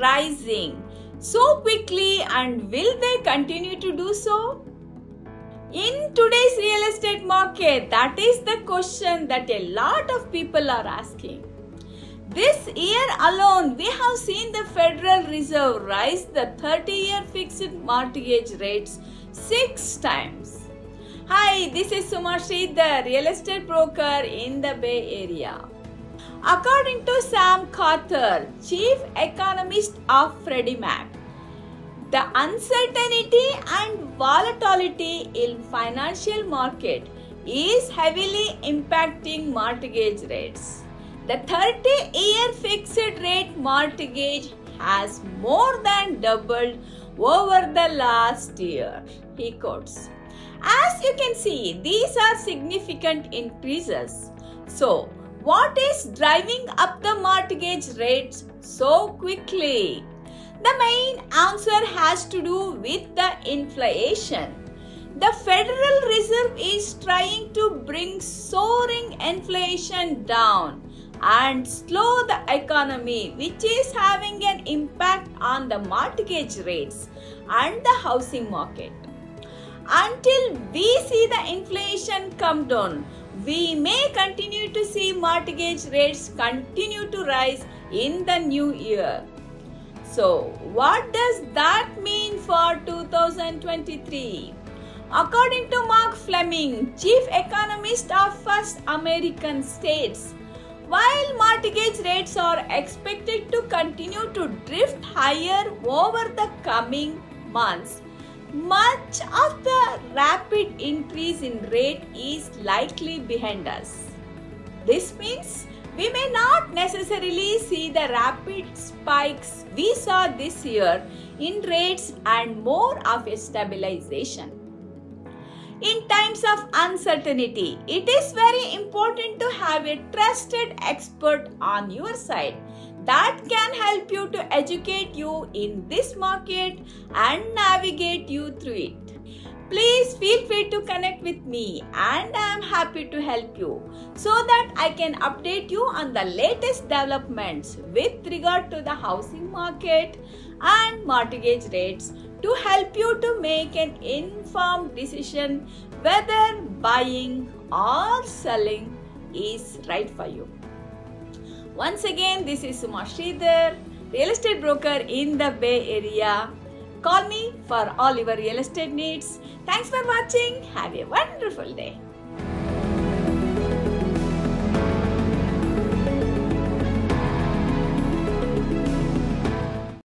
rising so quickly and will they continue to do so? In today's real estate market, that is the question that a lot of people are asking. This year alone, we have seen the Federal Reserve rise the 30 year fixed mortgage rates six times. Hi, this is Suma the real estate broker in the Bay Area. According to Sam Khater, chief economist of Freddie Mac, the uncertainty and volatility in financial market is heavily impacting mortgage rates. The 30 year fixed rate mortgage has more than doubled over the last year, he quotes. As you can see, these are significant increases. So, what is driving up the mortgage rates so quickly? The main answer has to do with the inflation. The Federal Reserve is trying to bring soaring inflation down and slow the economy, which is having an impact on the mortgage rates and the housing market. Until we see the inflation come down, we may continue to see mortgage rates continue to rise in the new year. So, what does that mean for 2023? According to Mark Fleming, chief economist of First American States, while mortgage rates are expected to continue to drift higher over the coming months, much of the rapid increase in rate is likely behind us. This means we may not necessarily see the rapid spikes we saw this year in rates and more of a stabilization. In times of uncertainty, it is very important to have a trusted expert on your side that can help you to educate you in this market and navigate you through it. Please feel free to connect with me and I am happy to help you so that I can update you on the latest developments with regard to the housing market and mortgage rates to help you to make an informed decision whether buying or selling is right for you. Once again, this is Suma Sridhar, real estate broker in the Bay Area. Call me for all your real estate needs. Thanks for watching. Have a wonderful day.